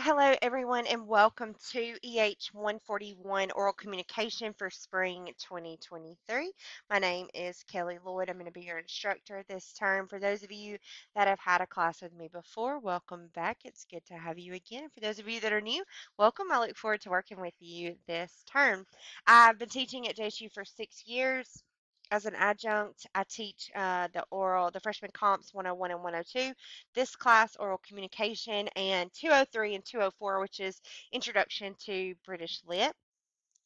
Hello, everyone, and welcome to EH 141 Oral Communication for Spring 2023. My name is Kelli Lloyd. I'm going to be your instructor this term. For those of you that have had a class with me before, welcome back. It's good to have you again. For those of you that are new, welcome. I look forward to working with you this term. I've been teaching at JSU for six years as an adjunct, I teach uh, the oral, the freshman comps 101 and 102, this class, oral communication, and 203 and 204, which is introduction to British Lit.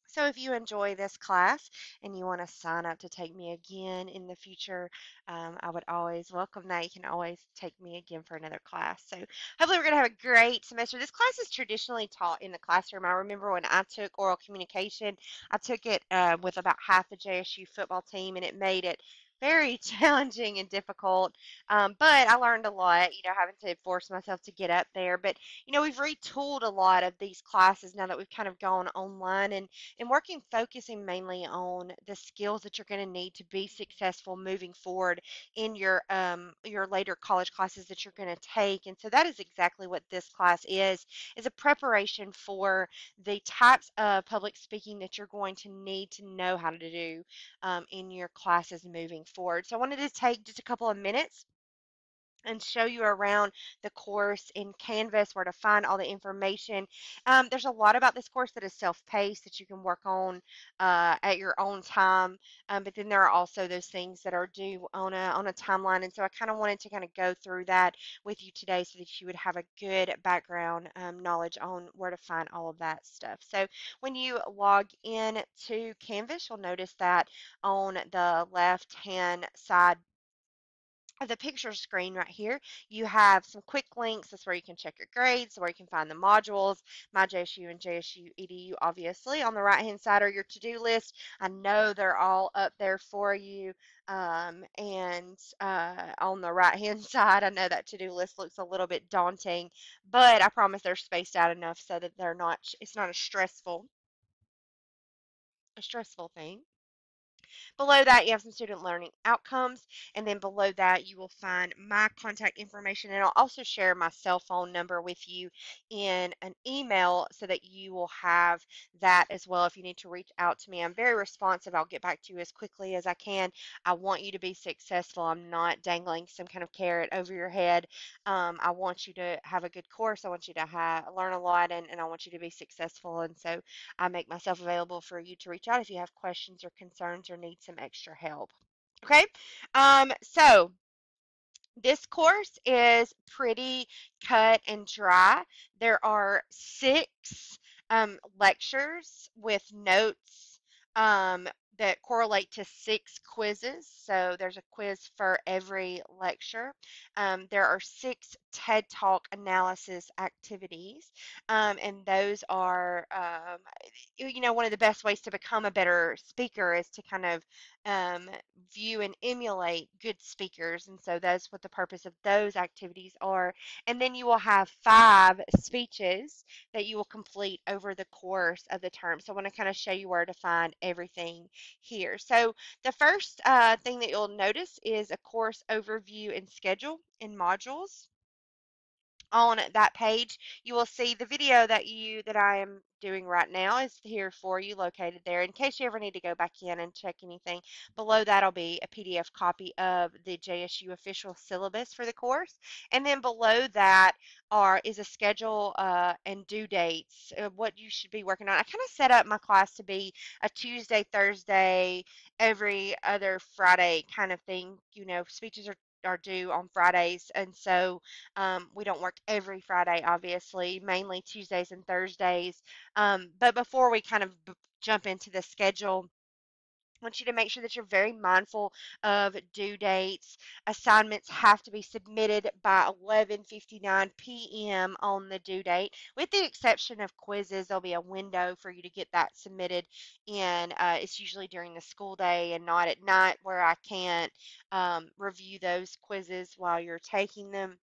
So if you enjoy this class and you want to sign up to take me again in the future, um, I would always welcome that. You can always take me again for another class. So hopefully we're going to have a great semester. This class is traditionally taught in the classroom. I remember when I took oral communication, I took it uh, with about half the JSU football team and it made it very challenging and difficult. Um, but I learned a lot, you know, having to force myself to get up there. But, you know, we've retooled a lot of these classes now that we've kind of gone online and, and working, focusing mainly on the skills that you're going to need to be successful moving forward in your, um, your later college classes that you're going to take. And so that is exactly what this class is, is a preparation for the types of public speaking that you're going to need to know how to do um, in your classes moving forward. So I wanted to take just a couple of minutes and show you around the course in Canvas where to find all the information. Um, there's a lot about this course that is self-paced that you can work on uh, at your own time, um, but then there are also those things that are due on a, on a timeline, and so I kind of wanted to kind of go through that with you today so that you would have a good background um, knowledge on where to find all of that stuff. So when you log in to Canvas, you'll notice that on the left-hand side the picture screen right here, you have some quick links. That's where you can check your grades, where you can find the modules, my JSU and JSU EDU, obviously. On the right hand side are your to do list. I know they're all up there for you. Um, and uh, on the right hand side, I know that to do list looks a little bit daunting, but I promise they're spaced out enough so that they're not, it's not a stressful, a stressful thing. Below that, you have some student learning outcomes. And then below that, you will find my contact information. And I'll also share my cell phone number with you in an email so that you will have that as well if you need to reach out to me. I'm very responsive. I'll get back to you as quickly as I can. I want you to be successful. I'm not dangling some kind of carrot over your head. Um, I want you to have a good course. I want you to have, learn a lot and, and I want you to be successful. And so I make myself available for you to reach out if you have questions or concerns or need some extra help. Okay, um, so this course is pretty cut and dry. There are six um, lectures with notes um, that correlate to six quizzes. So there's a quiz for every lecture. Um, there are six TED Talk analysis activities, um, and those are, um, you know, one of the best ways to become a better speaker is to kind of um, view and emulate good speakers. And so that's what the purpose of those activities are. And then you will have five speeches that you will complete over the course of the term. So I want to kind of show you where to find everything here. So the first uh, thing that you'll notice is a course overview and schedule in modules on that page, you will see the video that you that I am doing right now is here for you located there in case you ever need to go back in and check anything. Below that will be a PDF copy of the JSU official syllabus for the course. And then below that are is a schedule uh, and due dates, what you should be working on. I kind of set up my class to be a Tuesday, Thursday, every other Friday kind of thing. You know, speeches are are due on Fridays, and so um, we don't work every Friday, obviously, mainly Tuesdays and Thursdays. Um, but before we kind of jump into the schedule, I want you to make sure that you're very mindful of due dates. Assignments have to be submitted by 11:59 p.m. on the due date, with the exception of quizzes. There'll be a window for you to get that submitted and Uh, it's usually during the school day and not at night, where I can't um, review those quizzes while you're taking them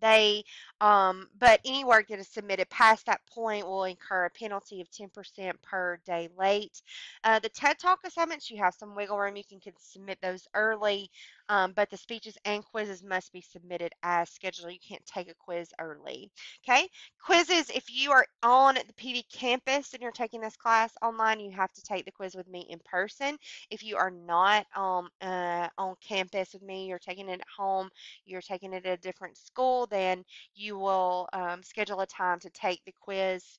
they um, but any work that is submitted past that point will incur a penalty of 10% per day late. Uh, the TED Talk assignments, you have some wiggle room. You can, can submit those early um, but the speeches and quizzes must be submitted as scheduled. You can't take a quiz early. Okay, quizzes. If you are on the PV campus and you're taking this class online, you have to take the quiz with me in person. If you are not um, uh, on campus with me, you're taking it at home, you're taking it at a different school, then you will um, schedule a time to take the quiz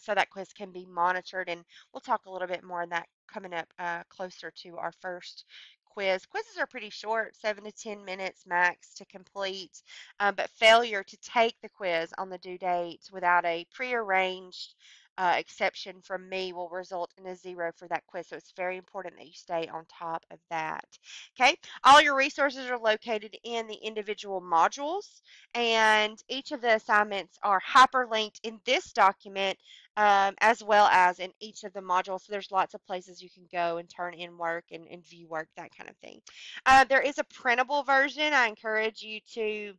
so that quiz can be monitored. And we'll talk a little bit more on that coming up uh, closer to our first quiz. Quizzes are pretty short, seven to 10 minutes max to complete, um, but failure to take the quiz on the due date without a prearranged uh, exception from me will result in a zero for that quiz. So it's very important that you stay on top of that. Okay, all your resources are located in the individual modules, and each of the assignments are hyperlinked in this document um, as well as in each of the modules. So there's lots of places you can go and turn in work and, and view work, that kind of thing. Uh, there is a printable version. I encourage you to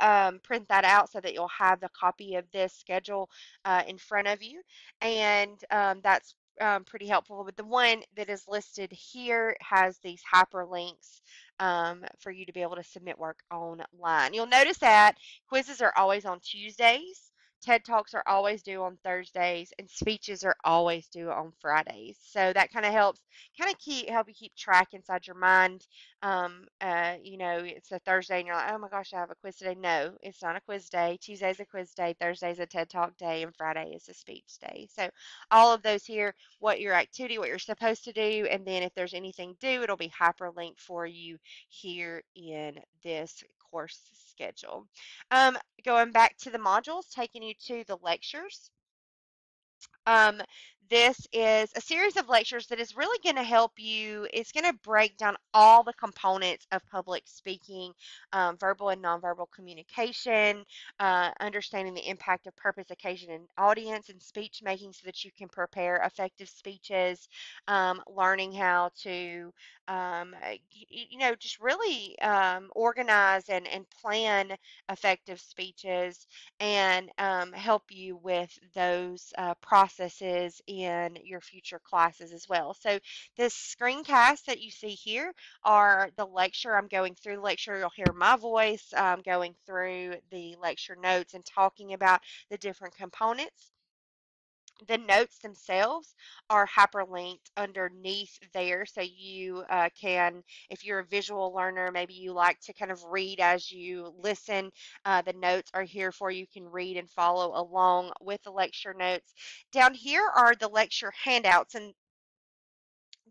um, print that out so that you'll have the copy of this schedule uh, in front of you. And um, that's um, pretty helpful. But the one that is listed here has these hyperlinks um, for you to be able to submit work online. You'll notice that quizzes are always on Tuesdays. TED Talks are always due on Thursdays, and speeches are always due on Fridays. So that kind of helps, kind of keep help you keep track inside your mind. Um, uh, you know, it's a Thursday, and you're like, oh my gosh, I have a quiz today. No, it's not a quiz day. Tuesday's a quiz day. Thursday's a TED Talk day, and Friday is a speech day. So all of those here, what your activity, what you're supposed to do, and then if there's anything due, it'll be hyperlinked for you here in this course schedule. Um, going back to the modules, taking you to the lectures. Um, this is a series of lectures that is really going to help you. It's going to break down all the components of public speaking, um, verbal and nonverbal communication, uh, understanding the impact of purpose, occasion, and audience, and speech making so that you can prepare effective speeches, um, learning how to, um, you, you, know, just really um, organize and, and plan effective speeches and um, help you with those uh, processes in your future classes as well. So the screencast that you see here are the lecture. I'm going through the lecture. You'll hear my voice um, going through the lecture notes and talking about the different components the notes themselves are hyperlinked underneath there so you uh, can if you're a visual learner maybe you like to kind of read as you listen uh, the notes are here for you. can read and follow along with the lecture notes down here are the lecture handouts and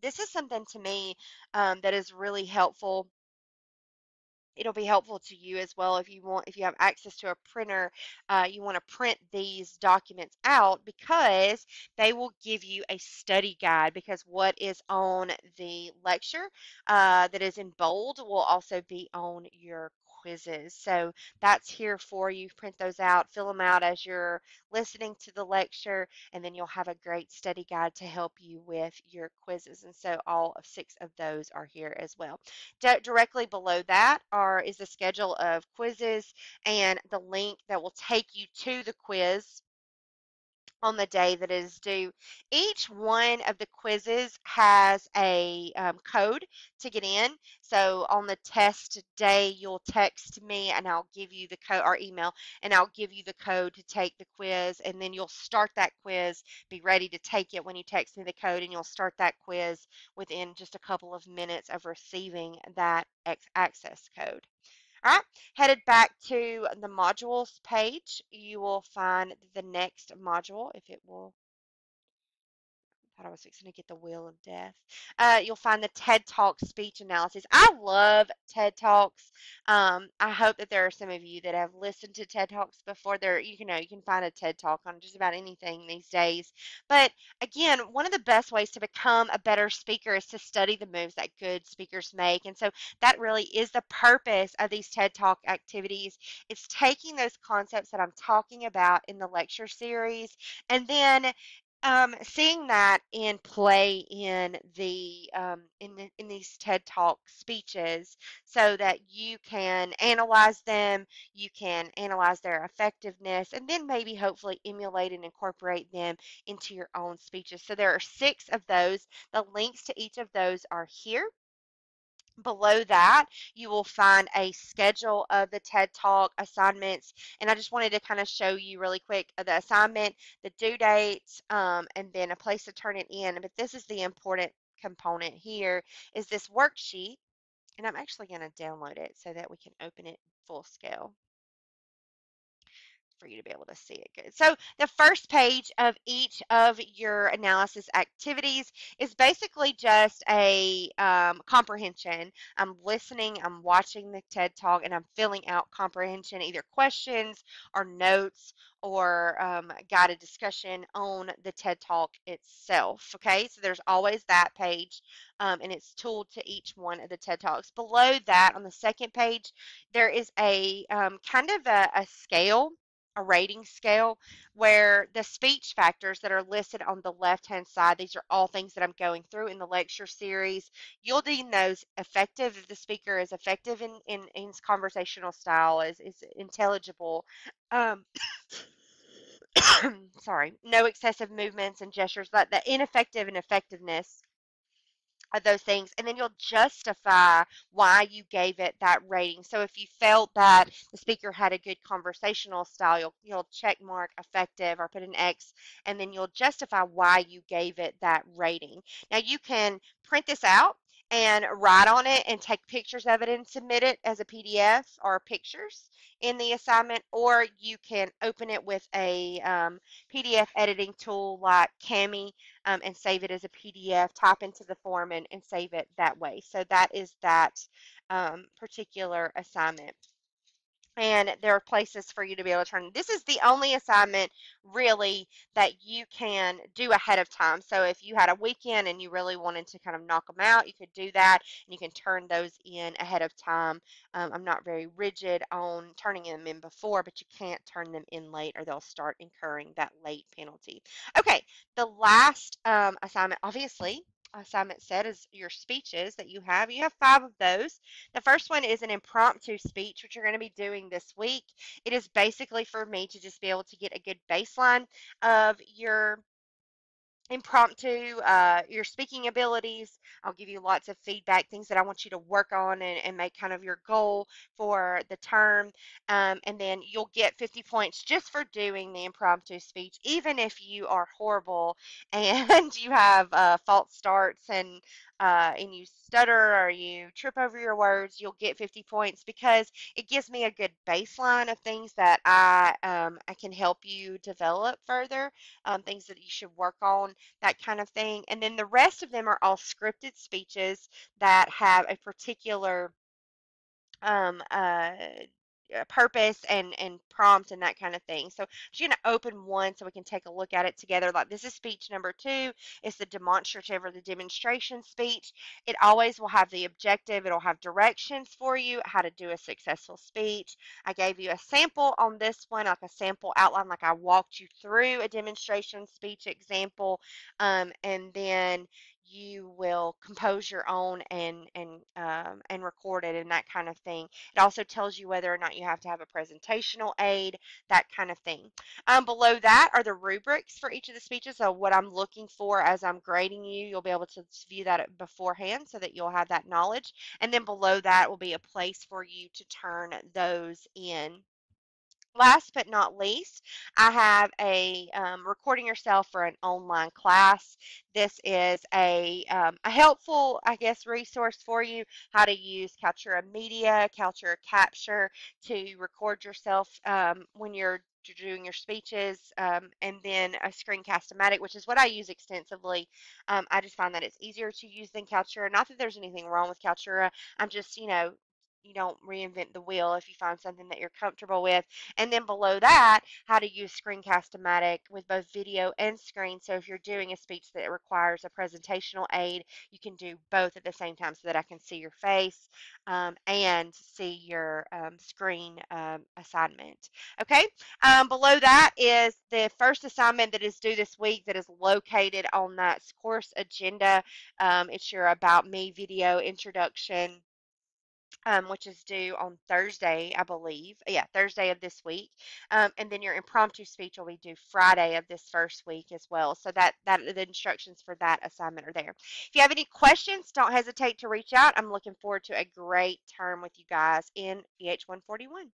this is something to me um, that is really helpful it'll be helpful to you as well if you want if you have access to a printer uh, you want to print these documents out because they will give you a study guide because what is on the lecture uh, that is in bold will also be on your quizzes. So that's here for you. Print those out, fill them out as you're listening to the lecture, and then you'll have a great study guide to help you with your quizzes. And so all of six of those are here as well. D directly below that are is the schedule of quizzes and the link that will take you to the quiz on the day that is due. Each one of the quizzes has a um, code to get in. So on the test day, you'll text me and I'll give you the code or email and I'll give you the code to take the quiz. And then you'll start that quiz, be ready to take it when you text me the code, and you'll start that quiz within just a couple of minutes of receiving that X access code. All right, headed back to the modules page, you will find the next module, if it will thought I was fixing to get the wheel of death. Uh, you'll find the TED Talk speech analysis. I love TED Talks. Um, I hope that there are some of you that have listened to TED Talks before. There, you know, you can find a TED Talk on just about anything these days. But again, one of the best ways to become a better speaker is to study the moves that good speakers make. And so that really is the purpose of these TED Talk activities. It's taking those concepts that I'm talking about in the lecture series and then um, seeing that in play in the um, in the, in these TED Talk speeches, so that you can analyze them, you can analyze their effectiveness, and then maybe hopefully emulate and incorporate them into your own speeches. So there are six of those. The links to each of those are here. Below that, you will find a schedule of the TED Talk assignments. And I just wanted to kind of show you really quick uh, the assignment, the due date, um, and then a place to turn it in. But this is the important component here is this worksheet. And I'm actually going to download it so that we can open it full scale for you to be able to see it good. So the first page of each of your analysis activities is basically just a um, comprehension. I'm listening, I'm watching the TED Talk, and I'm filling out comprehension, either questions or notes or um, guided discussion on the TED Talk itself. Okay, so there's always that page, um, and it's tooled to each one of the TED Talks. Below that, on the second page, there is a um, kind of a, a scale a rating scale where the speech factors that are listed on the left hand side, these are all things that I'm going through in the lecture series. You'll deem those effective if the speaker is effective in, in, in his conversational style, is, is intelligible. Um, sorry, no excessive movements and gestures, but the ineffective and effectiveness of those things and then you'll justify why you gave it that rating. So if you felt that the speaker had a good conversational style you'll, you'll check mark effective or put an x and then you'll justify why you gave it that rating. Now you can print this out and write on it and take pictures of it and submit it as a PDF or pictures in the assignment, or you can open it with a um, PDF editing tool like Kami um, and save it as a PDF, type into the form and, and save it that way. So that is that um, particular assignment and there are places for you to be able to turn. This is the only assignment really that you can do ahead of time. So if you had a weekend and you really wanted to kind of knock them out, you could do that and you can turn those in ahead of time. Um, I'm not very rigid on turning them in before, but you can't turn them in late or they'll start incurring that late penalty. Okay, the last um, assignment, obviously, assignment set is your speeches that you have. You have five of those. The first one is an impromptu speech, which you're going to be doing this week. It is basically for me to just be able to get a good baseline of your impromptu, uh, your speaking abilities. I'll give you lots of feedback, things that I want you to work on and, and make kind of your goal for the term. Um, and then you'll get 50 points just for doing the impromptu speech, even if you are horrible and you have uh, false starts and uh, and you stutter or you trip over your words, you'll get 50 points because it gives me a good baseline of things that I, um, I can help you develop further, um, things that you should work on, that kind of thing. And then the rest of them are all scripted speeches that have a particular um, uh, purpose and and prompt and that kind of thing. So I'm just going to open one so we can take a look at it together. Like this is speech number two. It's the demonstrative or the demonstration speech. It always will have the objective. It'll have directions for you how to do a successful speech. I gave you a sample on this one, like a sample outline, like I walked you through a demonstration speech example, um, and then you will compose your own and and um, and record it and that kind of thing. It also tells you whether or not you have to have a presentational aid, that kind of thing. Um, below that are the rubrics for each of the speeches. So what I'm looking for as I'm grading you, you'll be able to view that beforehand so that you'll have that knowledge. And then below that will be a place for you to turn those in. Last but not least, I have a um, recording yourself for an online class. This is a, um, a helpful, I guess, resource for you how to use Kaltura Media, Kaltura Capture to record yourself um, when you're doing your speeches, um, and then a Screencast-O-Matic, which is what I use extensively. Um, I just find that it's easier to use than Kaltura. Not that there's anything wrong with Kaltura. I'm just, you know, you don't reinvent the wheel if you find something that you're comfortable with. And then below that, how to use Screencast-O-Matic with both video and screen. So if you're doing a speech that requires a presentational aid, you can do both at the same time so that I can see your face um, and see your um, screen um, assignment. Okay, um, below that is the first assignment that is due this week that is located on that course agenda. Um, it's your About Me video introduction um, which is due on Thursday, I believe. Yeah, Thursday of this week. Um, and then your impromptu speech will be due Friday of this first week as well. So that that the instructions for that assignment are there. If you have any questions, don't hesitate to reach out. I'm looking forward to a great term with you guys in EH 141.